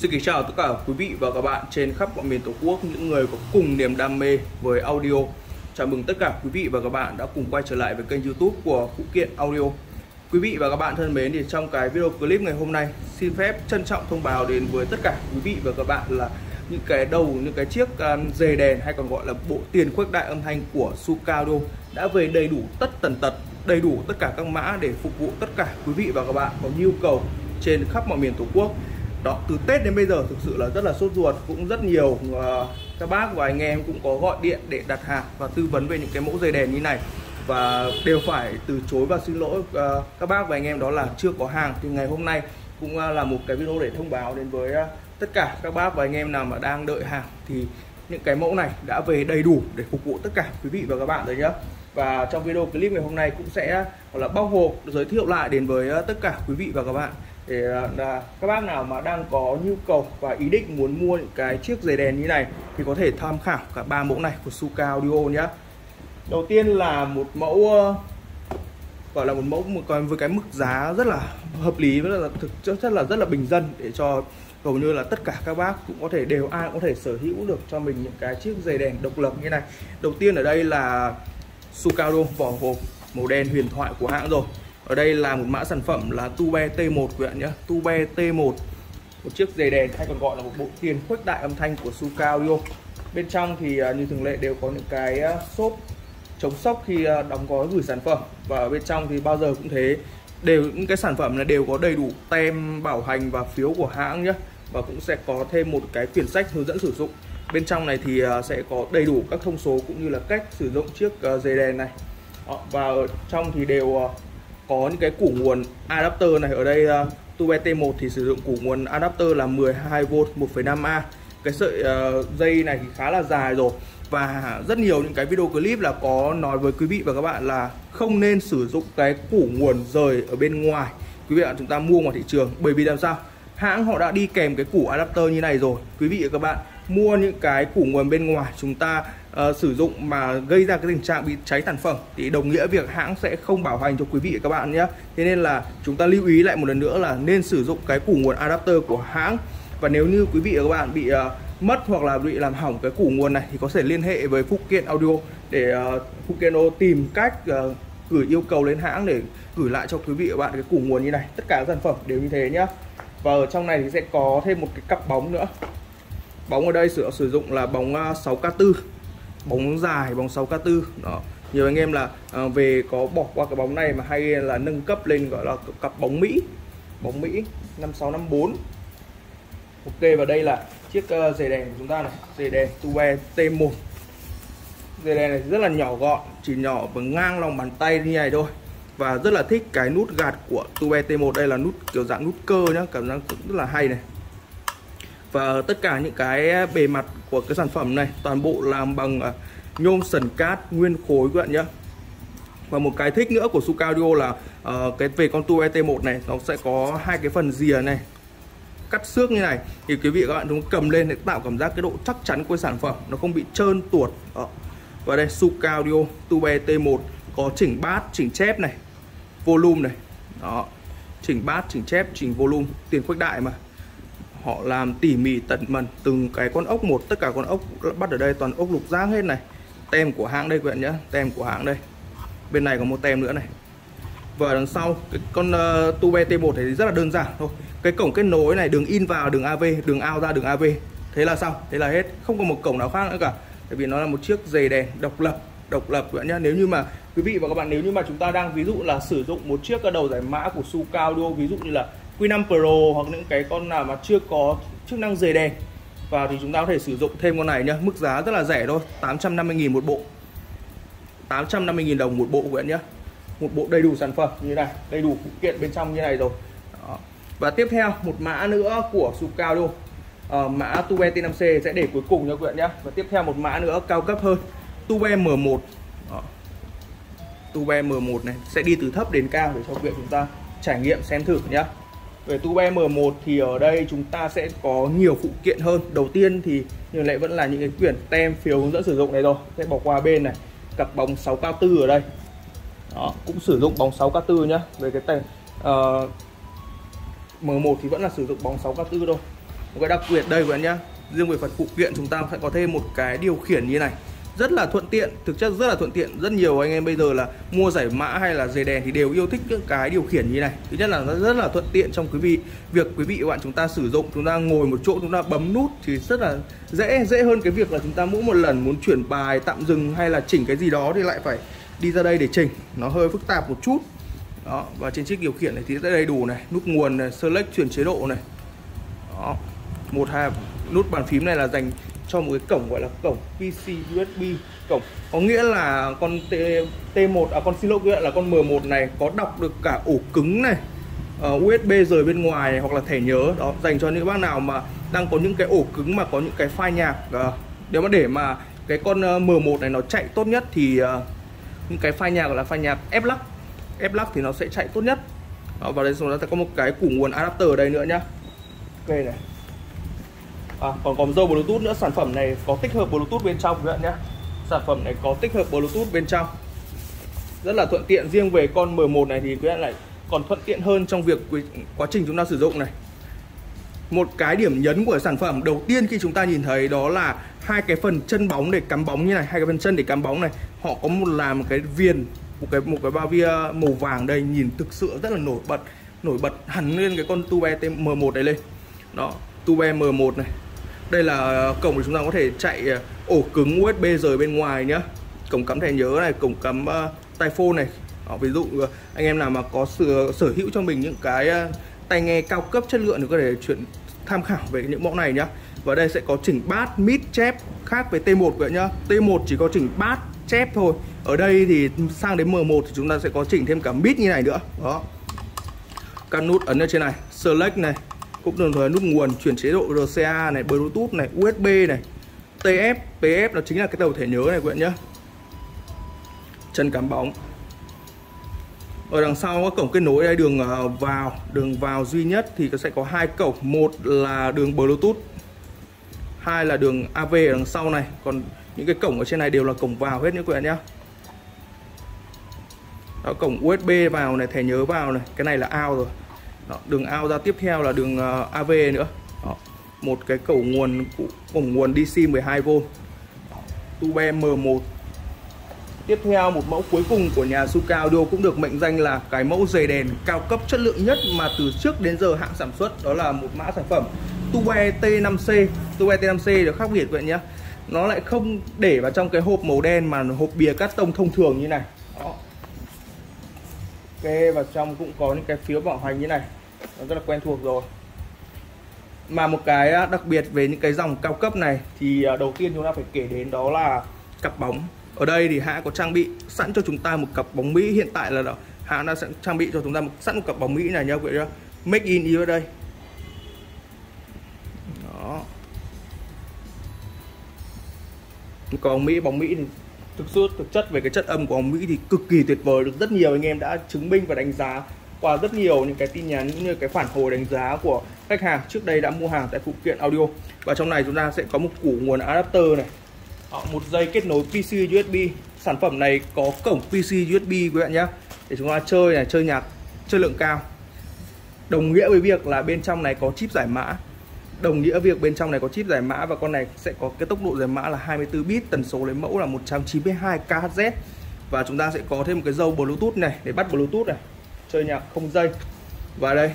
Xin kính chào tất cả quý vị và các bạn trên khắp mọi miền Tổ quốc, những người có cùng niềm đam mê với audio. Chào mừng tất cả quý vị và các bạn đã cùng quay trở lại với kênh YouTube của Phụ kiện Audio. Quý vị và các bạn thân mến thì trong cái video clip ngày hôm nay xin phép trân trọng thông báo đến với tất cả quý vị và các bạn là những cái đầu những cái chiếc um, dề đèn hay còn gọi là bộ tiền khuếch đại âm thanh của Suka Audio đã về đầy đủ tất tần tật đầy đủ tất cả các mã để phục vụ tất cả quý vị và các bạn có nhu cầu trên khắp mọi miền Tổ quốc đó từ Tết đến bây giờ thực sự là rất là sốt ruột cũng rất nhiều uh, các bác và anh em cũng có gọi điện để đặt hàng và tư vấn về những cái mẫu dây đèn như này. Và đều phải từ chối và xin lỗi uh, các bác và anh em đó là chưa có hàng. Thì ngày hôm nay cũng uh, là một cái video để thông báo đến với uh, tất cả các bác và anh em nào mà đang đợi hàng. Thì những cái mẫu này đã về đầy đủ để phục vụ tất cả quý vị và các bạn rồi nhé và trong video clip ngày hôm nay cũng sẽ gọi là bao hộp giới thiệu lại đến với tất cả quý vị và các bạn để à, là các bác nào mà đang có nhu cầu và ý định muốn mua những cái chiếc dây đèn như này thì có thể tham khảo cả ba mẫu này của Suka Audio nhé đầu tiên là một mẫu gọi là một mẫu còn với cái mức giá rất là hợp lý rất là thực chất rất là rất là bình dân để cho hầu như là tất cả các bác cũng có thể, đều ai cũng có thể sở hữu được cho mình những cái chiếc dây đèn độc lập như này. Đầu tiên ở đây là Suka vỏ hộp màu đen huyền thoại của hãng rồi ở đây là một mã sản phẩm là Tube T1 quý bạn nhé. Tube T1 một. Chiếc dây đèn hay còn gọi là một bộ tiền khuếch đại âm thanh của Suka Audio. Bên trong thì à, như thường lệ đều có những cái à, xốp chống sốc khi à, đóng gói gửi sản phẩm. Và ở bên trong thì bao giờ cũng thế. Đều, những cái sản phẩm là đều có đầy đủ tem bảo hành và phiếu của hãng nhé. Và cũng sẽ có thêm một cái quyển sách hướng dẫn sử dụng. Bên trong này thì sẽ có đầy đủ các thông số cũng như là cách sử dụng chiếc dây đèn này. Và ở trong thì đều có những cái củ nguồn adapter này. Ở đây uh, Tube T1 thì sử dụng củ nguồn adapter là 12V 1.5A cái sợi uh, dây này thì khá là dài rồi. Và rất nhiều những cái video clip là có nói với quý vị và các bạn là không nên sử dụng cái củ nguồn rời ở bên ngoài. Quý vị ạ chúng ta mua ngoài thị trường. Bởi vì làm sao? Hãng họ đã đi kèm cái củ adapter như này rồi. Quý vị và các bạn mua những cái củ nguồn bên ngoài chúng ta uh, sử dụng mà gây ra cái tình trạng bị cháy sản phẩm thì đồng nghĩa việc hãng sẽ không bảo hành cho quý vị và các bạn nhé. Thế nên là chúng ta lưu ý lại một lần nữa là nên sử dụng cái củ nguồn adapter của hãng. Và nếu như quý vị và các bạn bị uh, mất hoặc là bị làm hỏng cái củ nguồn này thì có thể liên hệ với phụ kiện audio để ờ, uh, phụ kiện audio tìm cách uh, gửi yêu cầu lên hãng để gửi lại cho quý vị và các bạn cái củ nguồn như này. Tất cả các sản phẩm đều như thế nhá và ở trong này thì sẽ có thêm một cái cặp bóng nữa. Bóng ở đây sử, sử dụng là bóng 6K4 bóng dài bóng 6K4 đó. Nhiều anh em là à, về có bỏ qua cái bóng này mà hay là nâng cấp lên gọi là cặp bóng Mỹ. Bóng Mỹ 5654 Ok và đây là chiếc ờ, uh, dây đèn của chúng ta này. Dây đèn Tube T1 dây đèn này rất là nhỏ gọn chỉ nhỏ và ngang lòng bàn tay như này thôi. Và rất là thích cái nút gạt của Tube T1 đây là nút kiểu dạng nút cơ nhá cảm giác rất là hay này. Và tất cả những cái bề mặt của cái sản phẩm này. Toàn bộ làm bằng à, nhôm sần cát nguyên khối các bạn nhé và một cái thích nữa của Suka Audio là uh, cái về con tua ET1 này nó sẽ có hai cái phần rìa này. Cắt xước như này. Thì quý vị các bạn chúng cầm lên để tạo cảm giác cái độ chắc chắn của sản phẩm. Nó không bị trơn tuột. Đó. và đây Suka Audio Tube T1 có chỉnh bát chỉnh chép này. Volume này. Đó. Chỉnh bát chỉnh chép chỉnh volume. Tiền khuếch đại mà họ làm tỉ mỉ tận mần từng cái con ốc một tất cả con ốc bắt ở đây toàn ốc lục giác hết này. Tem của hãng đây các bạn nhé tem của hãng đây. Bên này có một tem nữa này. Và đằng sau cái con uh, Tube T1 thì rất là đơn giản thôi. Cái cổng kết nối này đường in vào đường AV đường out ra đường AV thế là xong thế là hết. Không có một cổng nào khác nữa cả. Tại vì nó là một chiếc dây đèn độc lập độc lập các bạn nhé nếu như mà quý vị và các bạn nếu như mà chúng ta đang ví dụ là sử dụng một chiếc đầu giải mã của Suka Audio ví dụ như là Q5 Pro hoặc những cái con nào mà chưa có chức năng dề đèn vào thì chúng ta có thể sử dụng thêm con này nhá. Mức giá rất là rẻ thôi 850.000 một bộ. 850.000 đồng một bộ các nhá. Một bộ đầy đủ sản phẩm như này đầy đủ phụ kiện bên trong như này rồi. Đó. và tiếp theo một mã nữa của sụp cao luôn. À, mã Tube T5C sẽ để cuối cùng nha các bạn nhé và tiếp theo một mã nữa cao cấp hơn Tube M1 Đó. Tube M1 này sẽ đi từ thấp đến cao để cho quý vị chúng ta trải nghiệm xem thử nhé về Tube M1 thì ở đây chúng ta sẽ có nhiều phụ kiện hơn. Đầu tiên thì như lệ vẫn là những cái quyển tem phiếu hướng dẫn sử dụng này rồi. Sẽ bỏ qua bên này. Cặp bóng 6K4 ở đây. Đó, cũng sử dụng bóng 6K4 nhá. Về cái tem ờ, uh, M1 thì vẫn là sử dụng bóng 6K4 thôi. Một cái đặc biệt đây của anh nhá. Riêng về phần phụ kiện chúng ta sẽ có thêm một cái điều khiển như này rất là thuận tiện, thực chất rất là thuận tiện. Rất nhiều anh em bây giờ là mua giải mã hay là dây đèn thì đều yêu thích những cái điều khiển như này. Thứ nhất là nó rất là thuận tiện trong quý vị, việc quý vị và bạn chúng ta sử dụng, chúng ta ngồi một chỗ, chúng ta bấm nút thì rất là dễ dễ hơn cái việc là chúng ta mỗi một lần muốn chuyển bài, tạm dừng hay là chỉnh cái gì đó thì lại phải đi ra đây để chỉnh. Nó hơi phức tạp một chút. Đó, và trên chiếc điều khiển này thì rất đầy đủ này. Nút nguồn này select chuyển chế độ này. Đó, một hai, nút bàn phím này là dành cho một cái cổng gọi là cổng PC USB cổng có nghĩa là con T, T1 à con xin lỗi là con M1 này có đọc được cả ổ cứng này ờ, uh, USB rời bên ngoài này, hoặc là thẻ nhớ. Đó dành cho những bác nào mà đang có những cái ổ cứng mà có những cái file nhạc uh, nếu mà để mà cái con ờ, M1 này nó chạy tốt nhất thì uh, những cái file nhạc gọi là file nhạc FLAC FLAC thì nó sẽ chạy tốt nhất. Đó, và đây chúng ta có một cái củ nguồn adapter ở đây nữa nhá. Ok này à, còn có dâu bluetooth nữa sản phẩm này có tích hợp bluetooth bên trong các bạn nhé. Sản phẩm này có tích hợp bluetooth bên trong. Rất là thuận tiện riêng về con M1 này thì các bạn lại còn thuận tiện hơn trong việc quá trình chúng ta sử dụng này. Một cái điểm nhấn của sản phẩm đầu tiên khi chúng ta nhìn thấy đó là hai cái phần chân bóng để cắm bóng như này hai cái phần chân để cắm bóng này. Họ có một làm một cái viền một cái một cái bao bia màu vàng đây nhìn thực sự rất là nổi bật nổi bật hẳn lên cái con Tube M1 này lên. Đó Tube M1 này đây là cổng để chúng ta có thể chạy à, ổ cứng USB rời bên ngoài nhá. Cổng cắm thẻ nhớ này cổng cắm uh, tai phone này. Đó, ví dụ à, anh em nào mà có sở, sở hữu cho mình những cái uh, tai nghe cao cấp chất lượng thì có thể chuyển tham khảo về những mẫu này nhá. Và đây sẽ có chỉnh bát mid chép khác với T1 vậy nhá. T1 chỉ có chỉnh bát chép thôi. Ở đây thì sang đến M1 thì chúng ta sẽ có chỉnh thêm cả mid như này nữa. Đó. Các nút ấn ở trên này select này cũng đồng thời nút nguồn chuyển chế độ RCA này, Bluetooth này USB này TF PF là chính là cái đầu thẻ nhớ này các bạn nhé chân cắm bóng. Ở đằng sau có cổng kết nối đây, đường ờ, vào đường vào duy nhất thì sẽ có hai cổng. Một là đường Bluetooth, hai là đường AV ở đằng sau này. Còn những cái cổng ở trên này đều là cổng vào hết nhé các bạn nhé đó, cổng USB vào này, thẻ nhớ vào này. Cái này là out rồi đó, đường ao ra tiếp theo là đường ờ, uh, AV nữa. Đó, một cái cầu nguồn cổng nguồn DC 12V Tube M1 Tiếp theo một mẫu cuối cùng của nhà Suka Audio cũng được mệnh danh là cái mẫu dày đèn cao cấp chất lượng nhất mà từ trước đến giờ hãng sản xuất. Đó là một mã sản phẩm Tube T5C Tube T5C được khác biệt vậy nhé nó lại không để vào trong cái hộp màu đen mà hộp bìa cắt tông thông thường như này. Đó. Ok và trong cũng có những cái phiếu bảo hành như này nó rất là quen thuộc rồi. Mà một cái à, đặc biệt về những cái dòng cao cấp này thì à, đầu tiên chúng ta phải kể đến đó là cặp bóng. Ở đây thì hãng có trang bị sẵn cho chúng ta một cặp bóng Mỹ. Hiện tại là hãng đã sẵn trang bị cho chúng ta một, sẵn một cặp bóng Mỹ này nhá vị đó make in ở đây. Đó. Còn Mỹ, bóng Mỹ thì thực sự, thực chất về cái chất âm của bóng Mỹ thì cực kỳ tuyệt vời. Được rất nhiều anh em đã chứng minh và đánh giá qua rất nhiều những cái tin nhắn cũng như cái phản hồi đánh giá của khách hàng trước đây đã mua hàng tại phụ kiện audio. Và trong này chúng ta sẽ có một củ nguồn adapter này. Ờ, một dây kết nối PC USB sản phẩm này có cổng PC USB quý bạn nhé. Để chúng ta chơi này, chơi nhạc chất lượng cao. Đồng nghĩa với việc là bên trong này có chip giải mã. Đồng nghĩa việc bên trong này có chip giải mã và con này sẽ có cái tốc độ giải mã là 24 bit, tần số lấy mẫu là 192 kHz. Và chúng ta sẽ có thêm một cái dâu bluetooth này để bắt bluetooth này chơi nhạc không dây. Và đây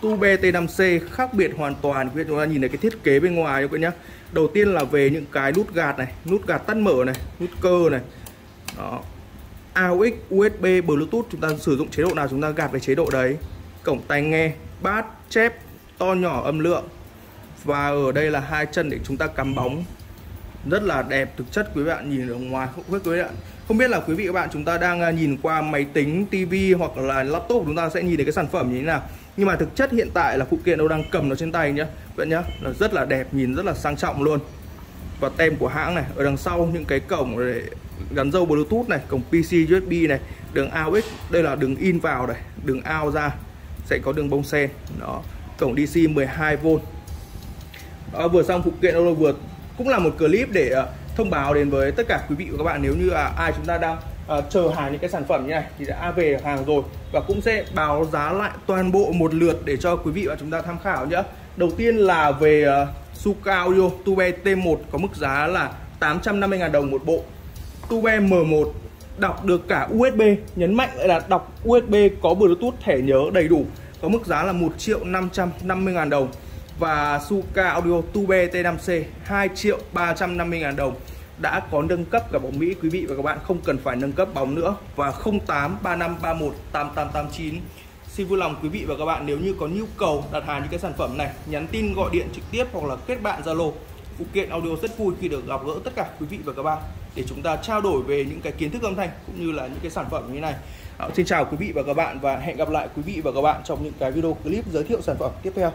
Tube T5C khác biệt hoàn toàn. Quý chúng ta nhìn thấy cái thiết kế bên ngoài các bạn nhé đầu tiên là về những cái nút gạt này, nút gạt tắt mở này, nút cơ này. Đó. AUX USB Bluetooth, chúng ta sử dụng chế độ nào chúng ta gạt về chế độ đấy. Cổng tai nghe bát chép, to nhỏ, âm lượng. Và ở đây là hai chân để chúng ta cắm bóng. Rất là đẹp, thực chất quý bạn nhìn ở ngoài không biết quý bạn không biết là quý vị các bạn chúng ta đang à, nhìn qua máy tính tivi hoặc là laptop chúng ta sẽ nhìn thấy cái sản phẩm như thế nào. Nhưng mà thực chất hiện tại là phụ kiện đâu đang cầm nó trên tay nhá. Vậy nhá là rất là đẹp nhìn rất là sang trọng luôn. Và tem của hãng này ở đằng sau những cái cổng để gắn dâu bluetooth này cổng pc usb này đường aux đây là đường in vào này đường out ra sẽ có đường bông sen. Đó cổng dc 12v đó, vừa xong phụ kiện đâu vừa cũng là một clip để à, thông báo đến với tất cả quý vị và các bạn nếu như là ai chúng ta đang uh, chờ hàng những cái sản phẩm như này thì đã về hàng rồi và cũng sẽ báo giá lại toàn bộ một lượt để cho quý vị và chúng ta tham khảo nhé đầu tiên là về à, uh, Suka Audio Tube T1 có mức giá là 850.000 đồng một bộ. Tube M1 đọc được cả USB nhấn mạnh là đọc USB có Bluetooth thẻ nhớ đầy đủ có mức giá là 1 triệu 550 ngàn đồng và Suka Audio Tube T5C 2 triệu 350 ngàn đồng. Đã có nâng cấp cả bóng Mỹ quý vị và các bạn không cần phải nâng cấp bóng nữa. Và 083531 8889 Xin vui lòng quý vị và các bạn nếu như có nhu cầu đặt hàng những cái sản phẩm này nhắn tin gọi điện trực tiếp hoặc là kết bạn Zalo. Phụ kiện audio rất vui khi được gặp gỡ tất cả quý vị và các bạn để chúng ta trao đổi về những cái kiến thức âm thanh cũng như là những cái sản phẩm như thế này. À, xin chào quý vị và các bạn và hẹn gặp lại quý vị và các bạn trong những cái video clip giới thiệu sản phẩm tiếp theo.